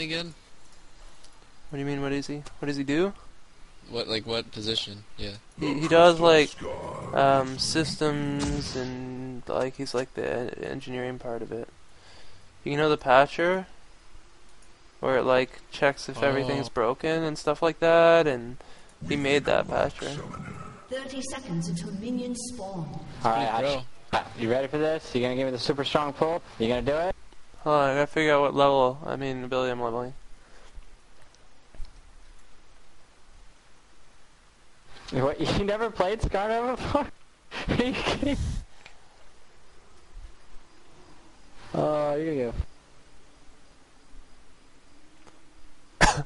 again? What do you mean? What is he? What does he do? What like what position? Yeah. He he does like um, systems and like he's like the e- engineering part of it. You know the patcher, where it like checks if everything's Oh. broken and stuff like that, and he made that patcher. 30 seconds until minions spawn. Alright, Bro. Ash, uh, you ready for this? You gonna give me the super strong pull? You gonna do it? Hold on, I gotta figure out what level. I mean ability I'm leveling. What, you never played Skarner before? Are you kidding? Oh, you go.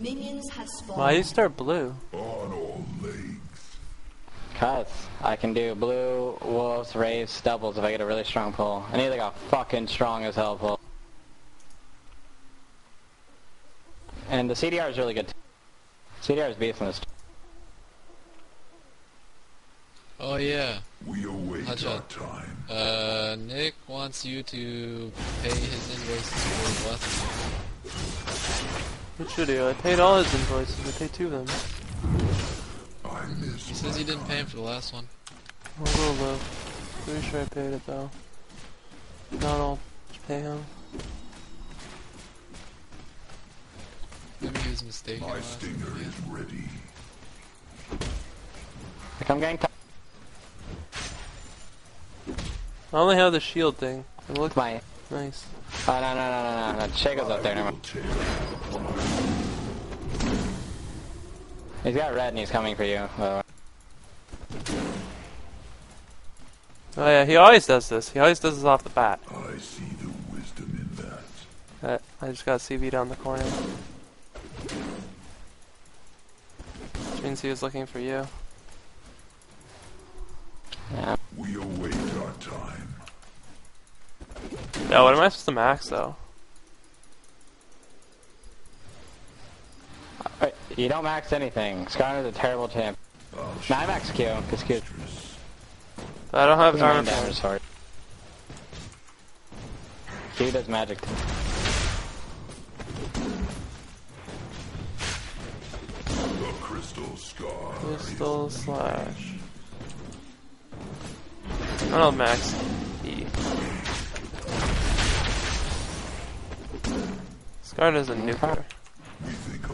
Minions have spawned. Why do you start blue? Oh. Cuz I can do blue, wolves, raves, doubles if I get a really strong pull. I need like a fucking strong as hell pull. And the CDR is really good. too. CDR is beast in this. Oh yeah. We await How's our that? time. Uh, Nick wants you to pay his invoices for what? What should he? Do? I paid all his invoices. I paid two of them. I miss He says he didn't pay him for the last one. I'll go low. Pretty sure I paid it though. Not all. Pay him. Maybe he was mistaken. my stinger time. is ready. Like I'm getting. I only have the shield thing. It looks My. nice. Oh, no, no, no, no, no, no. Shaco's up there, never mind. He's got red and he's coming for you. by the way. Oh yeah, he always does this. He always does this off the bat. I see the wisdom in that. I, I just got CV down the corner. Which means he was looking for you. Yeah. We await our time. Yeah, what am I supposed to max though? Wait, You don't max anything. Skarner's a terrible champ. I'll Nah, I max Q, because Q mistress. I don't have does armor main damage points. sword. Q does magic too. The crystal scar. Crystal slash. I don't max E. Scar does a nuclear.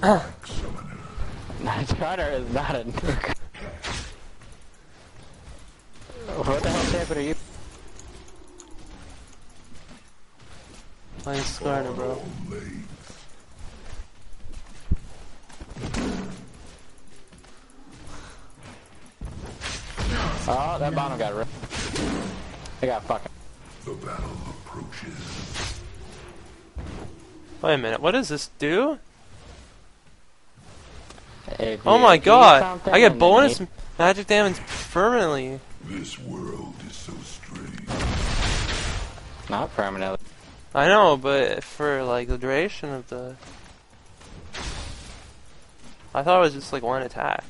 We think of like summoner. Is not a nuke. What the hell champion are you? Playing Skarner, bro. Oh, that bottom got ripped. I got fucking. The battle approaches. Wait a minute, what does this do? If Oh my god! I get bonus you- magic damage permanently. This world is so strange. Not permanently. I know, but for like the duration of the. I thought it was just like one attack.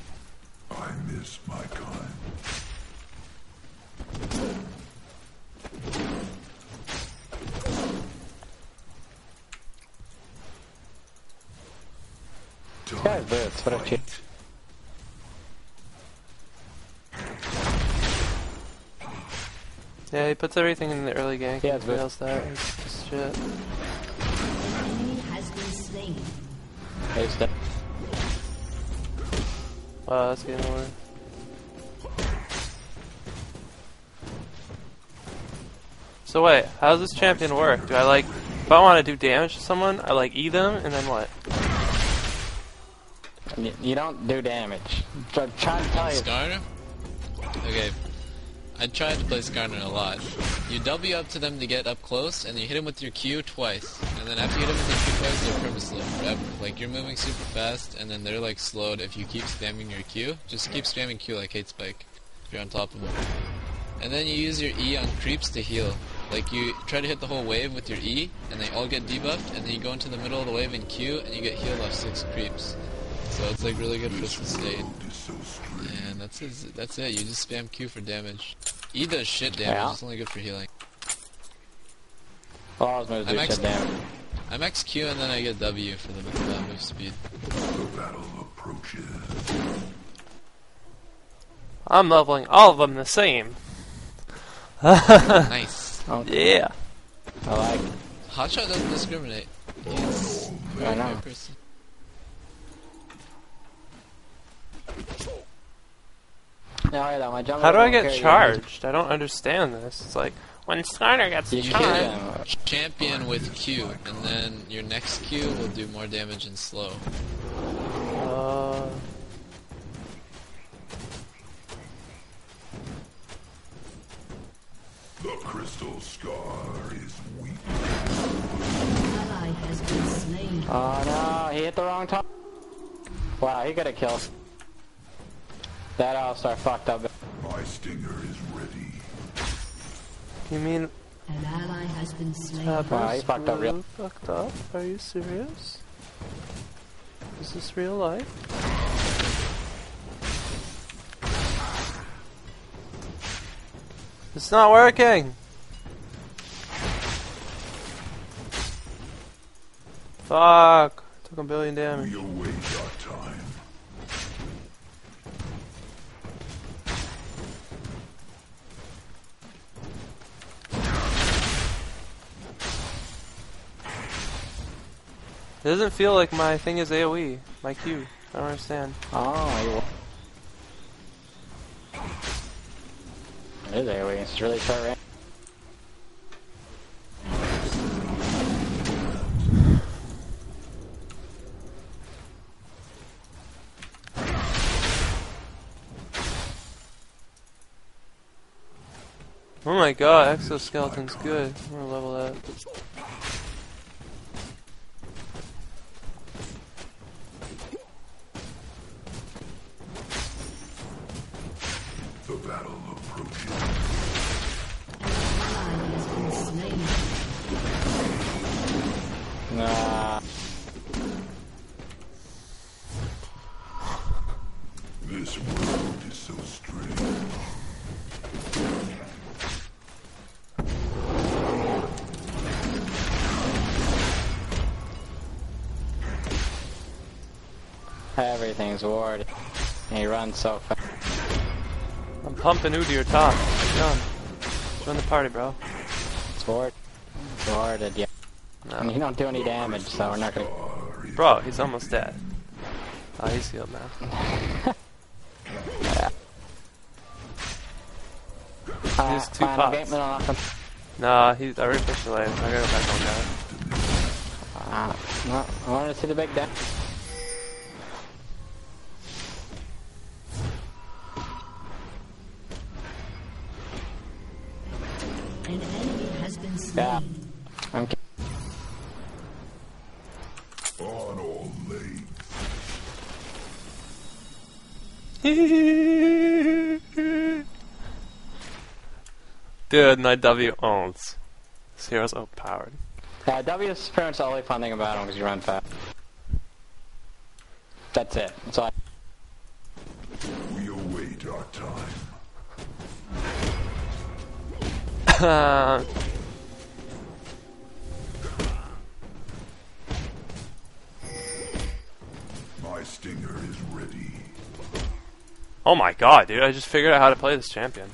I miss my kind. This guy's boots. A cheat. Yeah, he puts everything in the early gank Yeah, but- fails that. It's just shit. Enemy has been slain. He's dead. Wow, that's getting lower. So wait, how does this champion work? Do I like, if I want to do damage to someone, I like E them, and then what? You, don't do damage. I'm trying to tell you. Skarner? Okay. I tried to play Skarner a lot. You W up to them to get up close, and you hit them with your Q twice. And then after you hit them with your Q twice, they're purpose slow forever. Like, you're moving super fast, and then they're like slowed if you keep spamming your Q. Just keep spamming Q like Hate Spike, if you're on top of them. And then you use your E on creeps to heal. Like, you try to hit the whole wave with your E, and they all get debuffed, and then you go into the middle of the wave in Q, and you get healed off 6 creeps. So it's like really good for sustain. World is so strange. And that's it. That's it. You just spam Q for damage. E does shit damage. Yeah. It's only good for healing. All his moves do I'm shit ex- damage. I'm XQ and then I get W for the uh, move speed. The battle approaches. I'm leveling all of them the same. nice. Okay. Yeah. I like it. Hotshot doesn't discriminate. He's a I very know. person. No, yeah, though, my jump How do I get charged? I don't understand this. It's like when Skarner gets You charged. Champion with Q, and then your next Q will do more damage and slow. Uh, The crystal scar is weak. Ally has been slain. Oh no, he hit the wrong top. Wow, he could have killed. That all-star fucked up. My stinger is ready. you mean An ally has been slain. Uh, Tabber's Wow, he fucked up real- fucked up? Are you serious? Is this real life? It's not working! Fuck! Took a billion damage. It doesn't feel like my thing is AoE. My Q. I don't understand. Oh. It is AoE, it's really short range. Oh my god, exoskeleton's good. I'm gonna level that. Everything's warded. He runs so fast. I'm pumping Udyr your top. John. Join the party, bro. It's warded. It's warded, yeah. And No. you don't do any damage, so we're not gonna... Bro, he's almost dead. Oh, he's healed now. Uh, Here's two final pots. game, middle nothing. Nah, he's I already pushed away. I gotta go back on that. Uh, no, I wanted to see the big damage. Dude, my W owns. Zero's hero's overpowered. Yeah, W is pretty much the only fun thing about him because you run fast. That's it. That's all I... We await our time. My stinger is ready. oh my god, dude, I just figured out how to play this champion.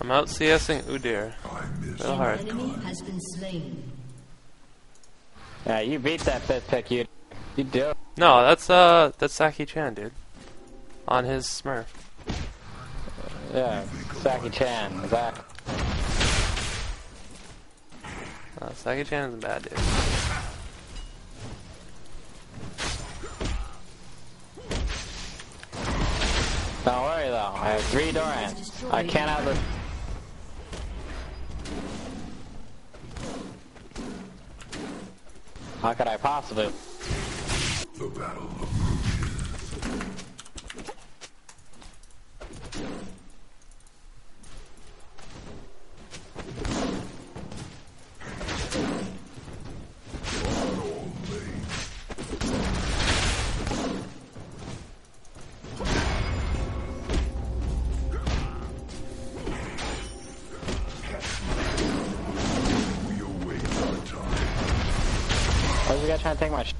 I'm out CSing Udyr. I miss Real hard. enemy has. Yeah, you beat that fifth pick, you. You do. No, that's uh, that's Saki Chan, dude. On his Smurf. Yeah, Saki Chan, exactly. Uh, Saki Chan is a bad, dude. Don't worry though, I have three Dorans. I can't have the. How could I possibly? the battle Where's the guy trying to take my sh-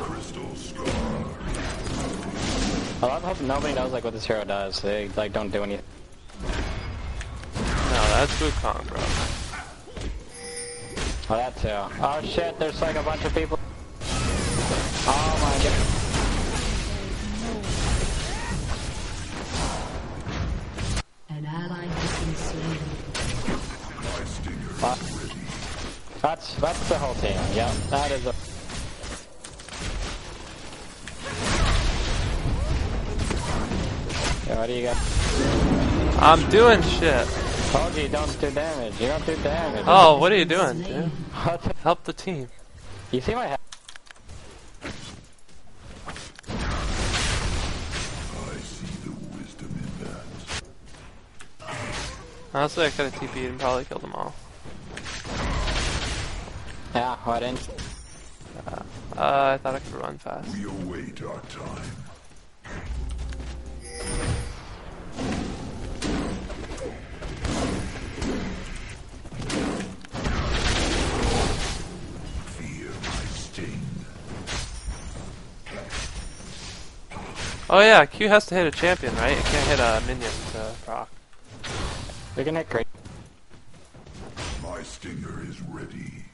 Crystal Scar. I love how nobody knows like what this hero does. They like don't do anything. No, that's Wukong, bro. Oh, that too. Oh shit, there's like a bunch of people. Oh my god. That's that's the whole team. Yep, that is a. Yeah, what do you got? I'm doing shit. Told you don't do damage. You don't do damage. Oh, what are you doing, dude? Slain. What the- Help the team. You see my head? I see the wisdom in that. Honestly, I could have TP'd and probably killed them all. Yeah, why didn't? Uh, I thought I could run fast. We await our time. Fear my sting. Oh yeah, Q has to hit a champion, right? It can't hit a minion to proc. We can hit great. My stinger is ready.